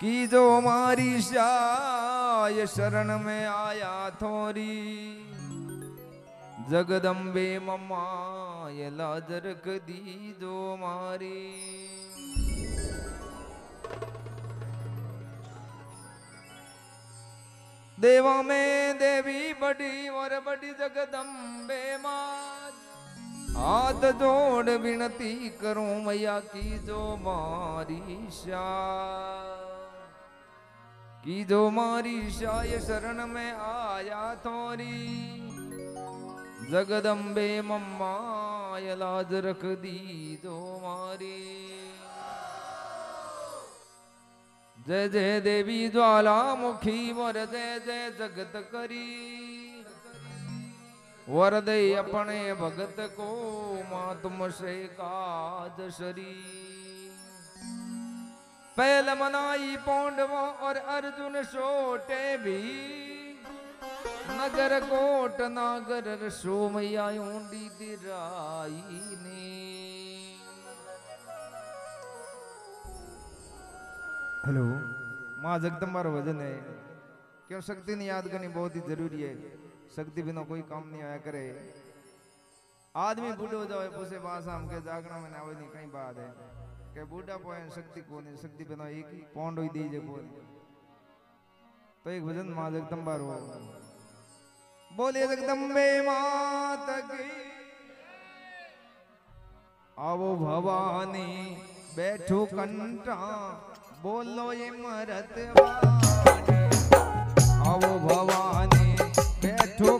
की जो मारी शाय शरण में आया थोरी, जगदम्बे मम्मा ये लाजर दी जो मारी। देवा में देवी बड़ी और बड़ी जगदम्बे माँ। हाथ जोड़ विनती करूँ मैया की जो मारी शाह की जो मारी शाय शरण में आया थोरी जगदम्बे मम्मा ये लाज रख दी जो मारी जय जय देवी ज्वालामुखी वर जय जय जगत करी वर दे अपने भगत को माँ तुम से काज शरी पहल मनाई पौंडवों और अर्जुन सोटे भी नगर कोट नागर सोमैया ऊंडी दिराई ने हेलो माँ जगदम्बार भजन है क्यों शक्ति नहीं याद करनी बहुत ही जरूरी है शक्ति बिना कोई काम नहीं आया करे। आदमी बूढ़ो हो जाए पूछे बास हम के जागना में आवे नहीं कहीं बात है? के बूढ़ा पोए शक्ति को नहीं शक्ति बिना एक ही पौंड हुई दीजे को तो एक भजन माँ जगदम्बार हो बोले, जगदम्बे मात की आवो भवानी, बैठो कंटा बोलो ये मरत आवो भवानी बैठो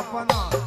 Tapa.